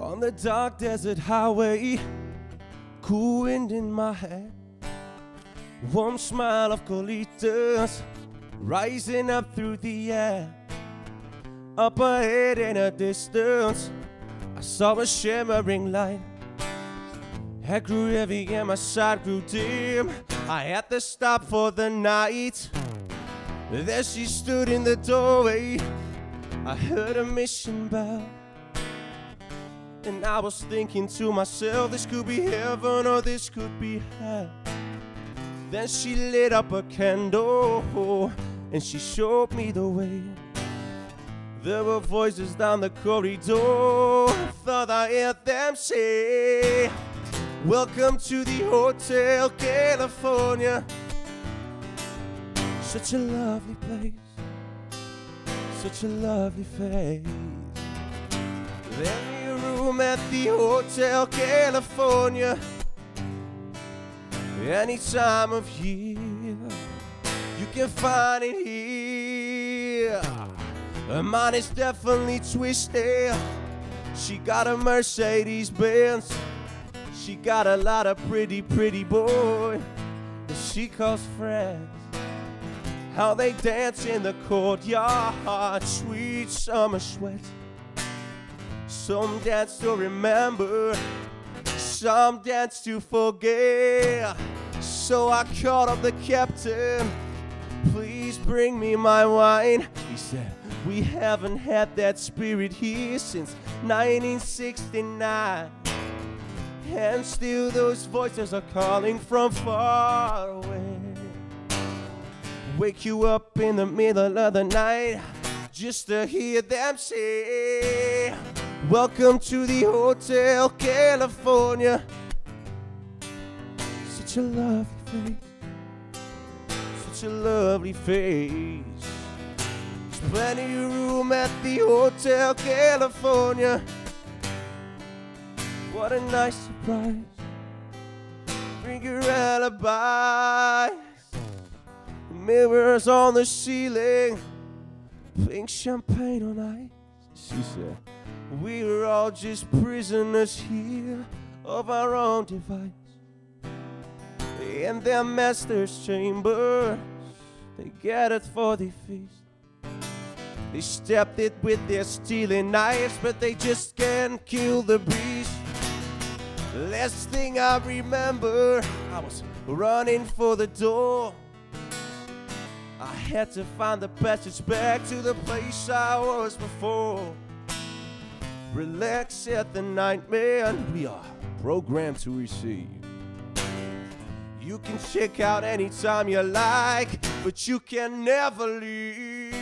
On the dark desert highway, cool wind in my hair, warm smile of colitas rising up through the air. Up ahead in a distance, I saw a shimmering light. Head grew heavy and my sight grew dim. I had to stop for the night. There she stood in the doorway. I heard a mission bell. And I was thinking to myself, this could be heaven or this could be hell. Then she lit up a candle and she showed me the way. There were voices down the corridor. Thought I heard them say, Welcome to the Hotel California. Such a lovely place, such a lovely face. Any room at the Hotel California, any time of year, you can find it here. Ah. Her mind is Tiffany twisted. She got a Mercedes Benz. She got a lot of pretty, pretty boys that she calls friends. How they dance in the courtyard, sweet summer sweat. Some dance to remember, some dance to forget. So I called up the captain, please bring me my wine. He said, We haven't had that spirit here since 1969. And still those voices are calling from far away. Wake you up in the middle of the night just to hear them say, Welcome to the Hotel California. Such a lovely face, such a lovely face. There's plenty of room at the Hotel California. What a nice surprise. Bring your alibi. Mirrors on the ceiling. Pink champagne on ice. She said, We're all just prisoners here of our own device. In their master's chambers, they gathered for the feast. They stepped it with their stealing knives, but they just can't kill the beast. Last thing I remember, I was running for the door. I had to find the passage back to the place I was before. Relax at the nightmare, we are programmed to receive. You can check out anytime you like, but you can never leave.